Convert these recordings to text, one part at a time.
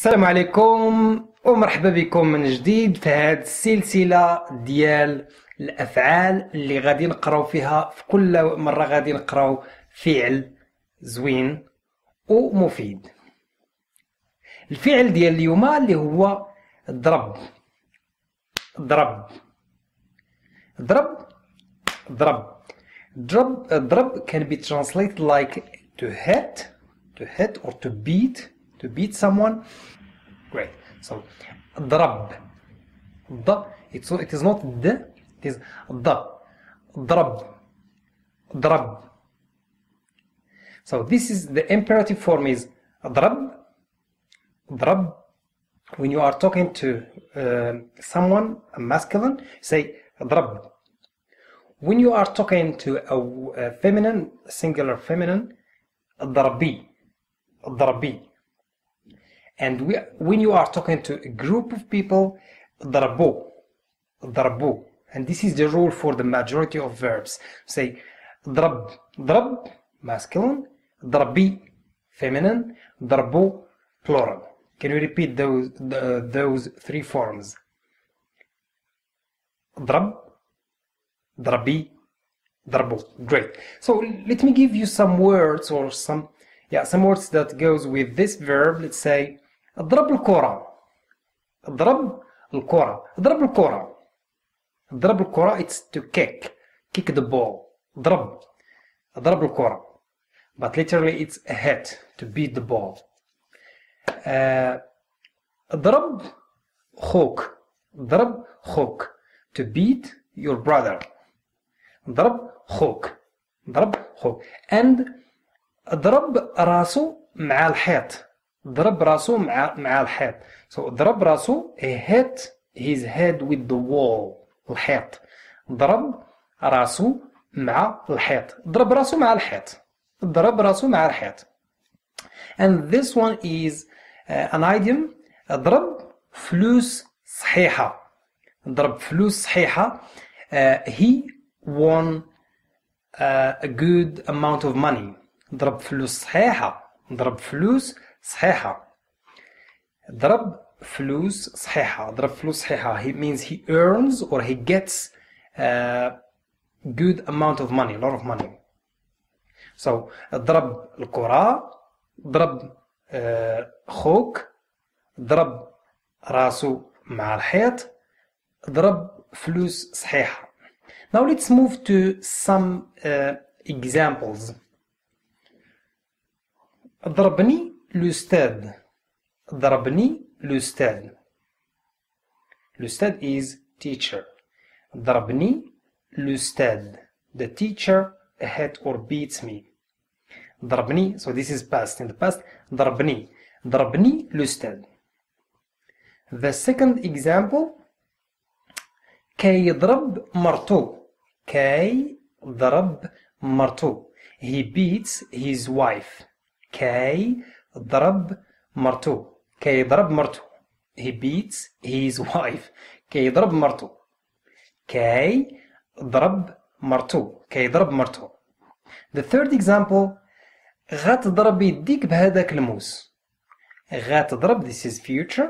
السلام عليكم ومرحبا بكم من جديد في هذه السلسلة ديال الأفعال اللي غادي نقراو فيها في كل مرة غادي نقراو فعل زوين ومفيد. الفعل ديال اليوم اللي هو ضرب. ضرب. ضرب. ضرب. ضرب. ضرب be translated like to hit to hit or to beat to beat someone. great so ضرب ض it's it is not د it is ض ضرب ضرب so this is the imperative form is ضرب ضرب when you are talking to uh, someone a masculine say ضرب when you are talking to a, a feminine singular feminine ضربي ضربي and we, when you are talking to a group of people ضربوا ضربوا and this is the rule for the majority of verbs say ضرب ضرب masculine ضربي feminine ضربوا plural can you repeat those the, those three forms ضرب ضربي ضربوا great so let me give you some words or some yeah some words that goes with this verb let's say ضرب الكرة. ضرب الكرة. ضرب الكرة. ضرب الكرة. It's to kick. Kick the ball. ضرب ضرب الكرة. But literally it's a hit to beat the ball. Uh, ضرب خوك ضرب خوك to beat your brother. ضرب خوك ضرب خوك and ضرب راسو مع الحيط. ضرب راسو مع مع الحيط. So ضرب راسو hit his head with the wall. الحيط. ضرب راسو مع الحيط. ضرب راسو مع الحيط. ضرب راسو مع الحيط. And this one is uh, an idiom. ضرب فلوس صحيحة. ضرب فلوس صحيحة. Uh, he won uh, a good amount of money. ضرب فلوس صحيحة. ضرب فلوس صحيحة ضرب فلوس صحيحة ضرب فلوس صحيحة he means he earns or he gets a good amount of money a lot of money so ضرب الكرة ضرب خوك ضرب راسو مع الحيط ضرب فلوس صحيحة now let's move to some uh, examples ضربني الأستاذ ضربني الأستاذ الأستاذ is teacher ضربني الأستاذ the teacher hit or beats me ضربني so this is past in the past ضربني ضربني الأستاذ the second example كي يضرب مرتو كي ضرب مرتو he beats his wife كي ضرب مرتو. كي يضرب مرتو. He beats his wife. كي يضرب مرتو. كي ضرب مرتو. كي يضرب مرتو. The third example. غتضرب يديك بهذاك الموس. غتضرب this is future.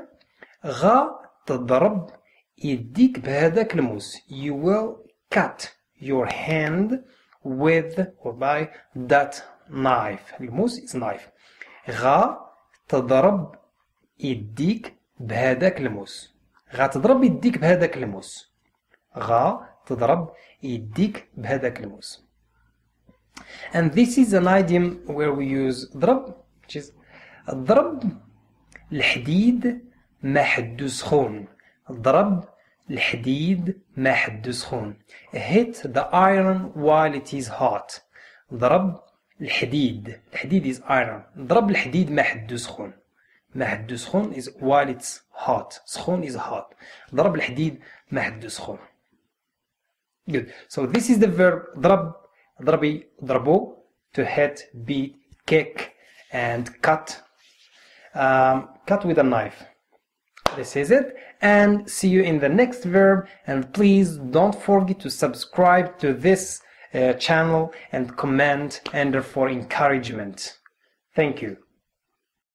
غتضرب يديك بهذاك الموس. You will cut your hand with or by that knife. الموس is knife. غا تضرب يديك بهذاك الموس. غا تضرب يديك بهذاك الموس. غا تضرب يديك بهذاك الموس. And this is an idiom where we use ضرب which is ضرب الحديد ما حدو سخون. ضرب الحديد ما حدو سخون. Hit the iron while it is hot. ضرب الحديد الحديد is iron ضرب الحديد ما حدو سخون ما حدو سخون is while it's hot سخون is hot ضرب الحديد ما حدو سخون good so this is the verb ضرب ضربي ضربو to hit beat kick and cut um, cut with a knife this is it and see you in the next verb and please don't forget to subscribe to this uh, channel and comment and for encouragement. Thank you